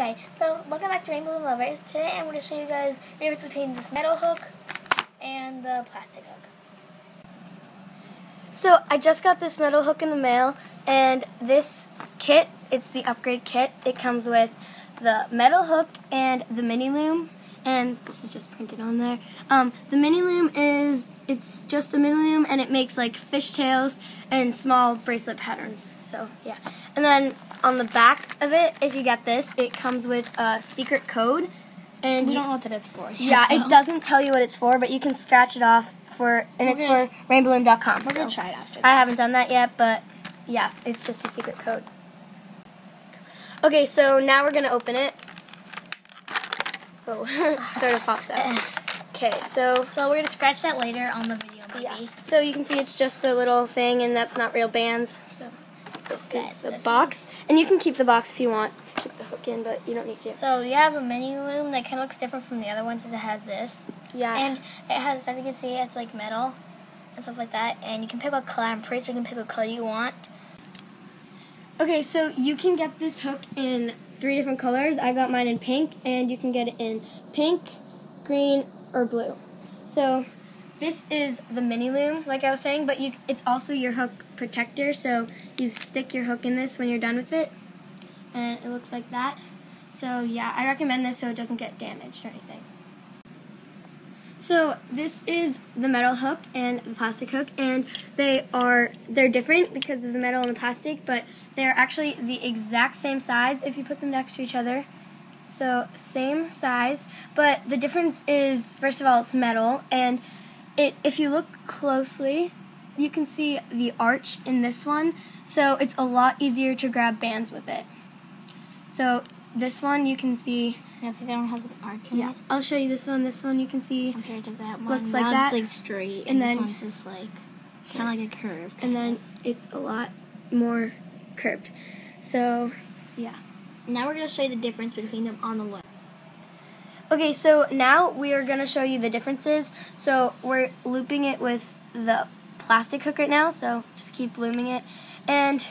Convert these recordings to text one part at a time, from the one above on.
Okay, so welcome back to Rainbow Loom Lovers. Today I'm going to show you guys the difference between this metal hook and the plastic hook. So I just got this metal hook in the mail, and this kit, it's the upgrade kit. It comes with the metal hook and the mini loom, and this is just printed on there. Um, the mini loom is, it's just a mini loom, and it makes like fishtails and small bracelet patterns. So yeah, and then on the back of it, if you get this, it comes with a secret code. And We you, don't know what that is for. yeah, it doesn't tell you what it's for, but you can scratch it off for, and We're it's gonna- for rainbowloom.com. We're going to try it after. I haven't done that yet, but yeah, it's just a secret code. Okay, so now we're gonna open it. Oh, sort of pops out. Okay, so So we're going to scratch that later on the video, maybe. yeah, so you can see it's just a little thing, and that's not real bands. So this Okay, is the this box, and you can keep the box if you want to keep the hook in, but you don't need to. So you have a mini loom that kind of looks different from the other ones because it has this. Yeah, And it has, as you can see, it's like metal and stuff like that. And you can pick what color. I'm pretty sure you can pick what color you want. Okay, so you can get this hook in three different colors. I got mine in pink, and you can get it in pink, green, or blue. So this is the mini loom, like I was saying, but you it's also your hook protector. So you stick your hook in this when you're done with it, and it looks like that. So yeah, I recommend this so it doesn't get damaged or anything. So this is the metal hook and the plastic hook, and they are they're different because of the metal and the plastic, but they are actually the exact same size if you put them next to each other. So same size, but the difference is first of all it's metal, and it if you look closely, you can see the arch in this one. So it's a lot easier to grab bands with it. So this one you can see. Yeah, see that one has an arch in Yeah, it I'll show you this one. This one you can see. compared to that one. Looks like That like straight, And and, then- this one's just like kind of like a curve. and then it's a lot more curved. So, yeah. Now we're gonna show you the difference between them on the look. Okay, so now we are going to show you the differences. So, we're looping it with the plastic hook right now, so just keep looming it. And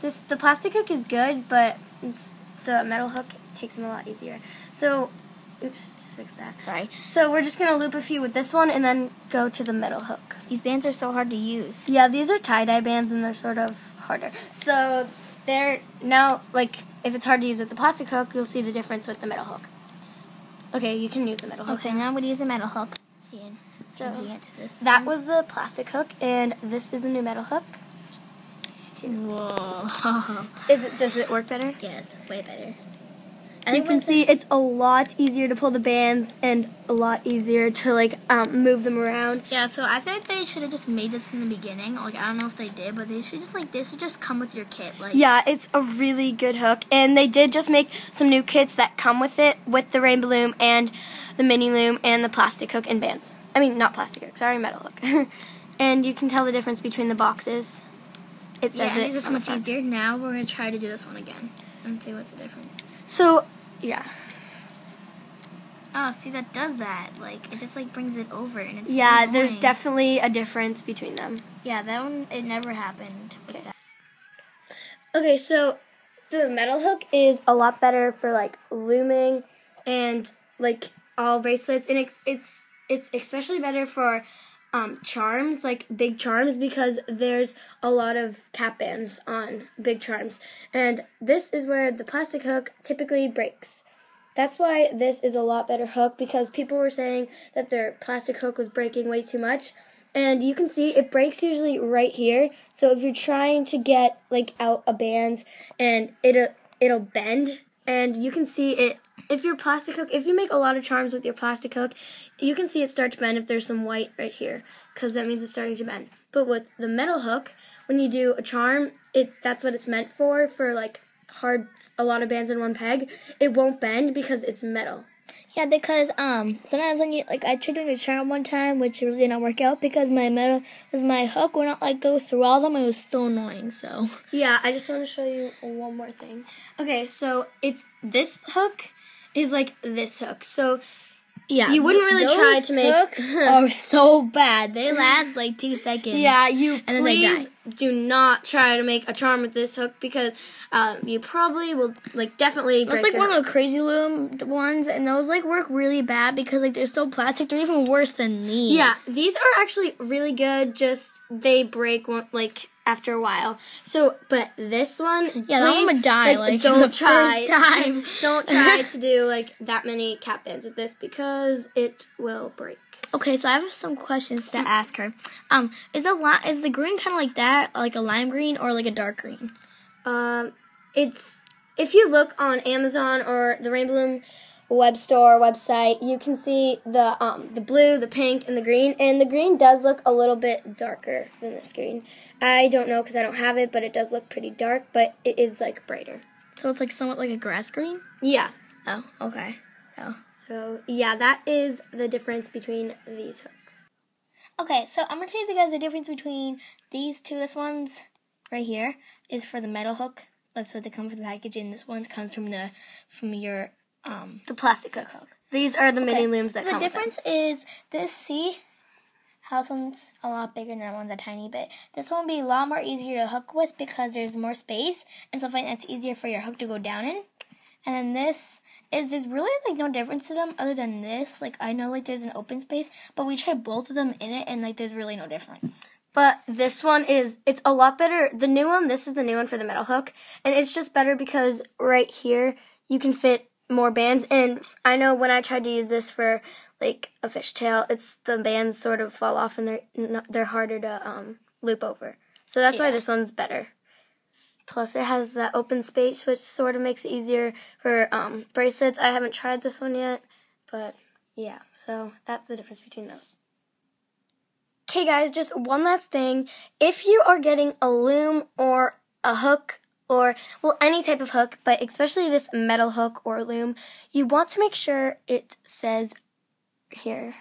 this the plastic hook is good, but it's, the metal hook takes them a lot easier. So, oops, just fix that. Sorry. So, we're just going to loop a few with this one and then go to the metal hook. These bands are so hard to use. Yeah, these are tie-dye bands and they're sort of harder. So they're now like if it's hard to use with the plastic hook, you'll see the difference with the metal hook. Okay, you can use the metal hook. Okay, now I'm gonna use a metal hook. So that was the plastic hook and this is the new metal hook. Whoa. Is it does it work better? yes, way better. I You can see it's a lot easier to pull the bands and a lot easier to like um, move them around. Yeah, so I think they should have just made this in the beginning. Like I don't know if they did, but they should just like this should just come with your kit. Like Yeah, it's a really good hook, and they did just make some new kits that come with it, with the rainbow loom and the mini loom and the plastic hook and bands. I mean, not plastic hook, sorry, metal hook. and you can tell the difference between the boxes. It says yeah, it. these are so much easier. Now we're gonna try to do this one again and see what the difference. is. So, yeah, Oh, see that does that. Like it just like brings it over and it's so yeah. There's definitely a difference between them. yeah that one it never happened. with Okay. that. Okay, so the metal hook is a lot better for like looming and like all bracelets, and it's it's it's especially better for um, charms, like big charms, because there's a lot of cap bands on big charms, and this is where the plastic hook typically breaks. That's why this is a lot better hook because people were saying that their plastic hook was breaking way too much. And you can see it breaks usually right here. So if you're trying to get like out a band and it'll it'll bend and you can see it if your plastic hook if you make a lot of charms with your plastic hook, you can see it start to bend if there's some white right here cuz that means it's starting to bend. But with the metal hook, when you do a charm, it's that's what it's meant for for like hard a lot of bands in one peg. It won't bend because it's metal. Yeah, because um sometimes when you like I tried doing a charm one time, which really did not work out because my metal was my hook would not like go through all of them. It was so annoying. So Yeah, I just want to show you one more thing. Okay, so it's this hook is like this hook. So Yeah, You wouldn't really try to make- hooks are so bad. They last like two seconds. Yeah, you they please do not try to make a charm with this hook because um, you probably will like definitely break It's like one of the crazy loom ones, and those like work really bad because like they're so plastic. They're even worse than these. Yeah, these are actually really good. Just they break like after a while. So, but this one, Yeah, that one would die, like, don't the try. first time. don't try to do like that many cap bands with this because it will break. Okay, so I have some questions to ask her. Um, is a li- is the green kind of like that, like a lime green, or like a dark green? Um, it's if you look on Amazon or the Rainbow Loom web store website, you can see the um the blue, the pink, and the green. And the green does look a little bit darker than this green. I don't know because I don't have it, but it does look pretty dark. But it is like brighter. So it's like somewhat like a grass green. Yeah. Oh, okay. Oh. So yeah, that is the difference between these hooks. Okay, so I'm gonna tell you guys the difference between these two. This one's right here is for the metal hook. That's what they come from the package, and this one comes from the from your um The plastic hook. These are the mini looms that So the come with them. difference is this. See how this one's a lot bigger and that one's a tiny bit. This one will be a lot more easier to hook with because there's more space, and so I find that's easier for your hook to go down in. And then this is there's really like no difference to them other than this. Like I know like there's an open space, but we tried both of them in it, and like there's really no difference. But this one is it's a lot better. The new one, this is the new one for the metal hook, and it's just better because right here you can fit more bands. And I know when I tried to use this for like a fishtail, it's the bands sort of fall off and they're they're harder to um, loop over. So that's why this one's better. Plus, it has that open space, which sort of makes it easier for um, bracelets. I haven't tried this one yet, but yeah. So that's the difference between those. Okay, guys, just one last thing. If you are getting a loom or a hook, or, well, any type of hook, but especially this metal hook or loom, you want to make sure it says here,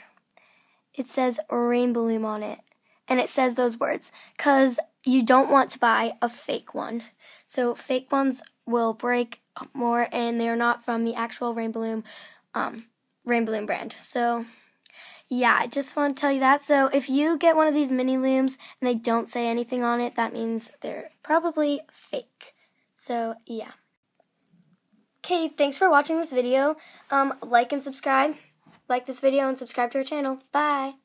it says rainbow loom on it. And it says those words, because you don't want to buy a fake one. So, fake ones will break more, and they're not from the actual rainbow loom, um, rainbow loom brand. So, yeah, I just want to tell you that. So if you get one of these mini looms and they don't say anything on it, that means they're probably fake. So yeah. Okay, thanks for watching this video. Um, like and subscribe. Like this video and subscribe to our channel. Bye.